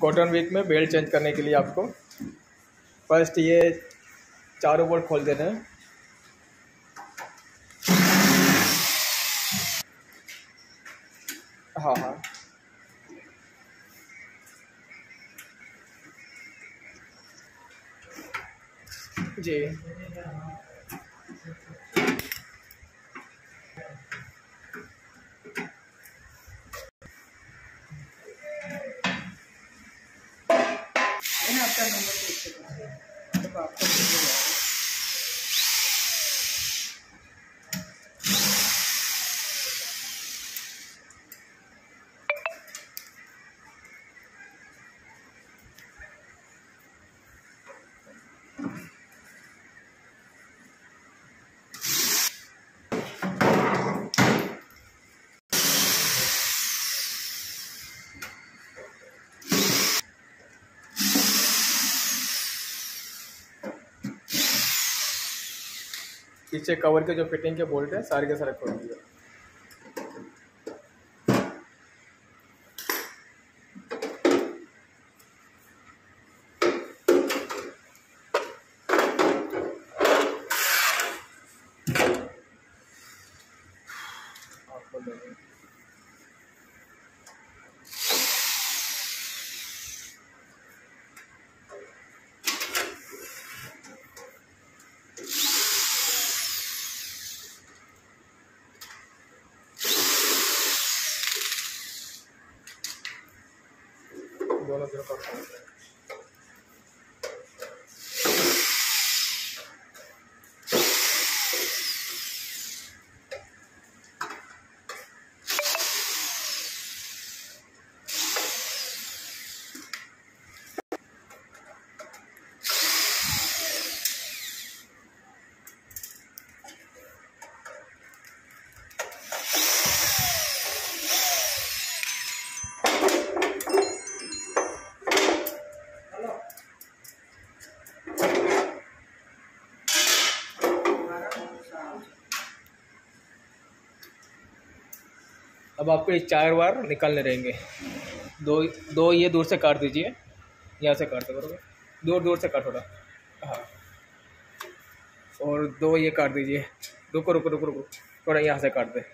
Cotton week में belt change करने के लिए आपको फ़र्स्ट ये चारों बोल्ट खोल देना है। हाँ हाँ। जी। आपका नंबर देख तो आपको पीछे कवर के जो फिटिंग के बोल्ट है सारे के सारे खोल दिए। दोनों तरफ़ का खोल दें। आपको ये चार बार निकालने रहेंगे। दो दो ये दूर से काट दीजिए। यहाँ से काटते बरोबर। दूर दूर से काट थोड़ा। हाँ। और दो ये काट दीजिए। रुको रुको रुको रुको। थोड़ा यहाँ से काट दे।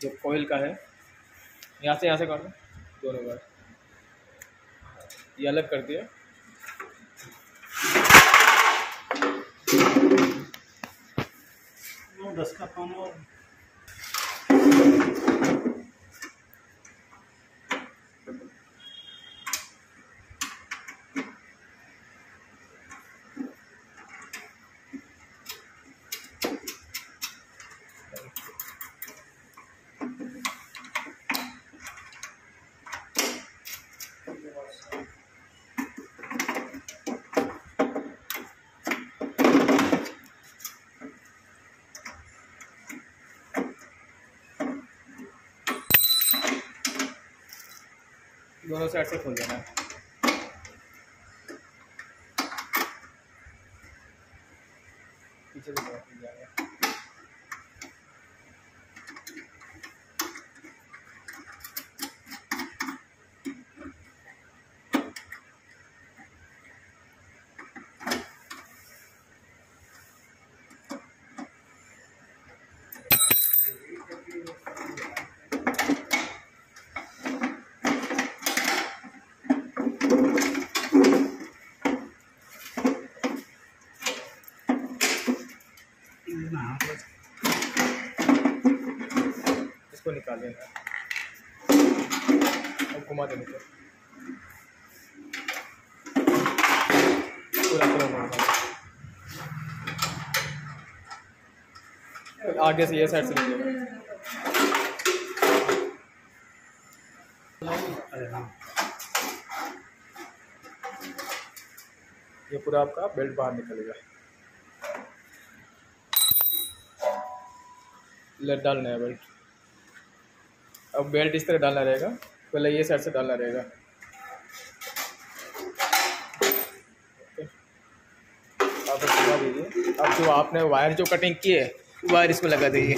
जो कोयल का है। यहाँ से यहाँ से काट दो। दोनों बार ये अलग कर दिया। दस का पान दोनों साइड से खोल देना। इसको निकाल देना अब घुमा देने को। आगे से ये साइड से अरे हाँ। ये पूरा आपका बेल्ट बाहर निकलेगा। डालना है बेल्ट अब बेल्ट इस तरह डालना रहेगा। पहले ये साइड से डालना रहेगा। आप लगा दीजिए। अब जो आपने वायर जो कटिंग की है वायर इसमें लगा दीजिए।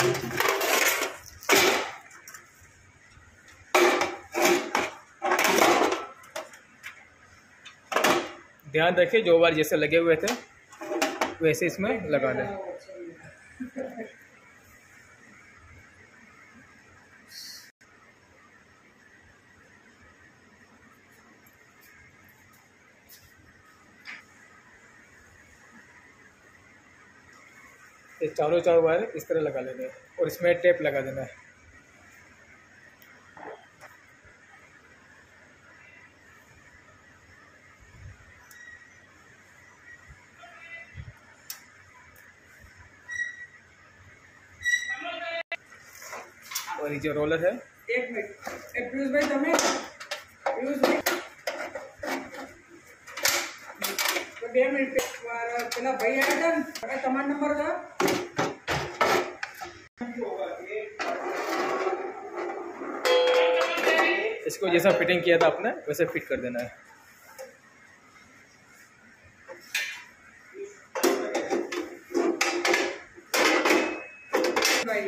ध्यान रखिए, जो वायर जैसे लगे हुए थे, वैसे इसमें लगा दें। ये चारों चारों वायर इस तरह लगा लेने हैं और इसमें टेप लगा देना है और ये जो रोलर है એક મિનિટ એ પિયુષભાઈ તમે પિયુષભાઈ તો બે મિનિટ પેલા ભાઈ આવ્યા હતા ને હવે તમારો નંબર હતો इसको जैसा फिटिंग किया था आपने वैसे फिट कर देना है। ભાઈ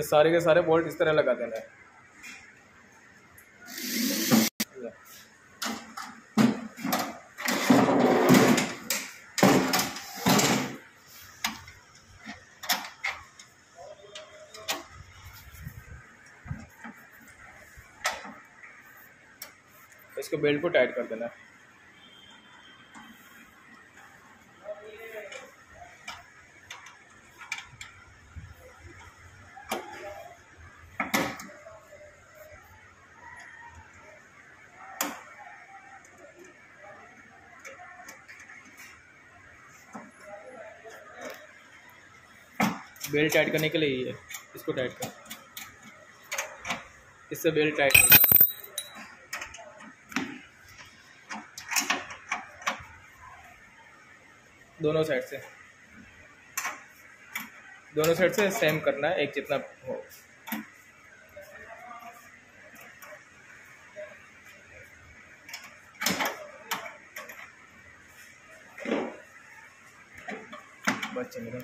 ये सारे के सारे बोल्ट इस तरह लगा देना है। इसको बेल्ट को टाइट कर देना है। बेल्ट टाइट करने के लिए ये इसको टाइट कर। इससे बेल्ट टाइट होगा दोनों साइड से। दोनों साइड से सेम करना है, एक जितना हो। बस चलेगा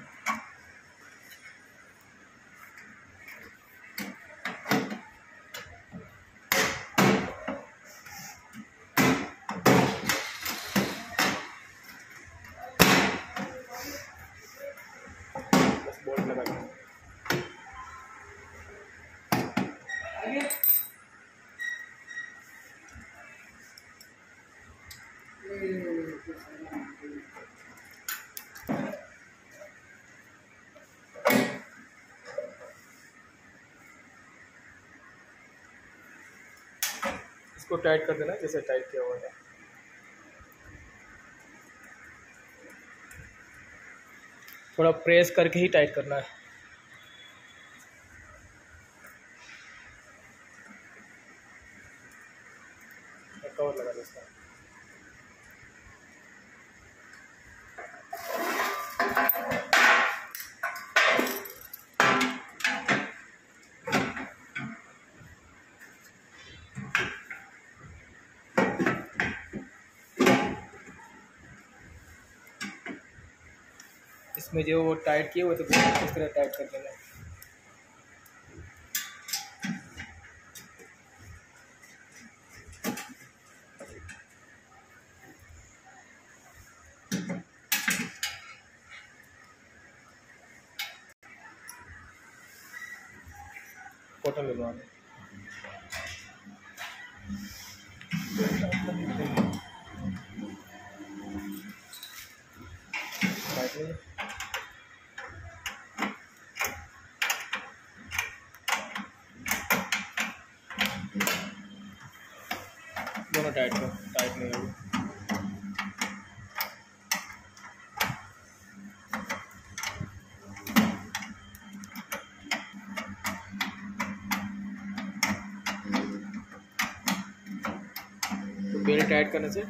इसको टाइट कर देना, जैसे टाइट किया हुआ है थोड़ा प्रेस करके ही टाइट करना है। कवर लगा दो इसका इसमें जो वो टाइट किए वो इस तरह टाइट कर देना। कॉटन लगवाना। है टाइट नहीं है? दोनों टाइट कर टाइट नहीं होगी। तो बेल्ट टाइट करने से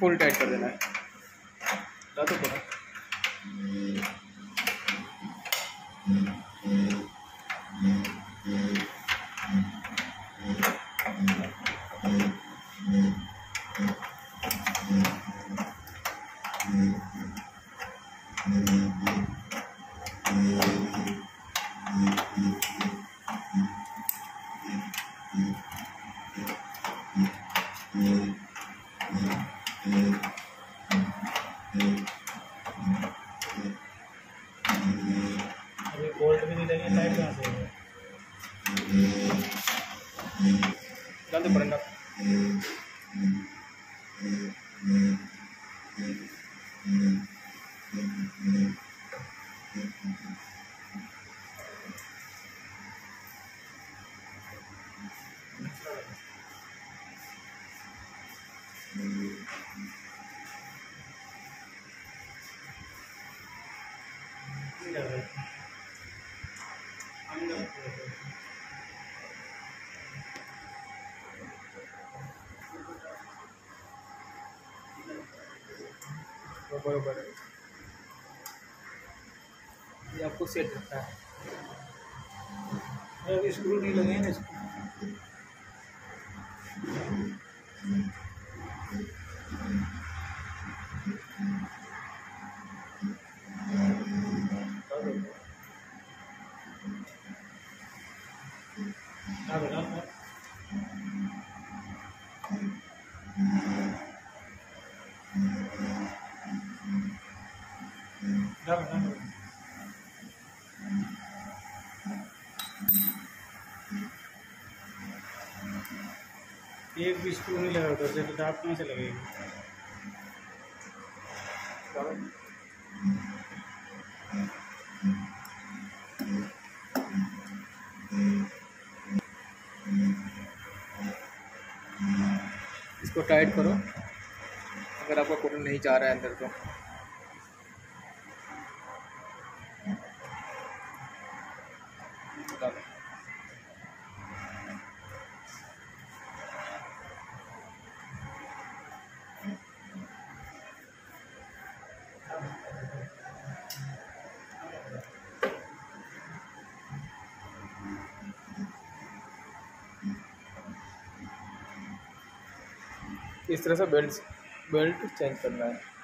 फुल टाइट कर देना है। ला तो पूरा 嗯。वो बरोबर है। ये आपको सेट रखता है। अभी स्क्रू नहीं लगे ना इसको। हाँ बेटा हाँ। हाँ बेटा हाँ। एक भी स्क्रू नहीं लगा उधर से तो दाप कहाँ से लगेगी? इसको टाइट करो। अगर आपका कॉटन नहीं जा रहा है अंदर तो। इस तरह से बेल्ट बेल्ट चेंज करना है?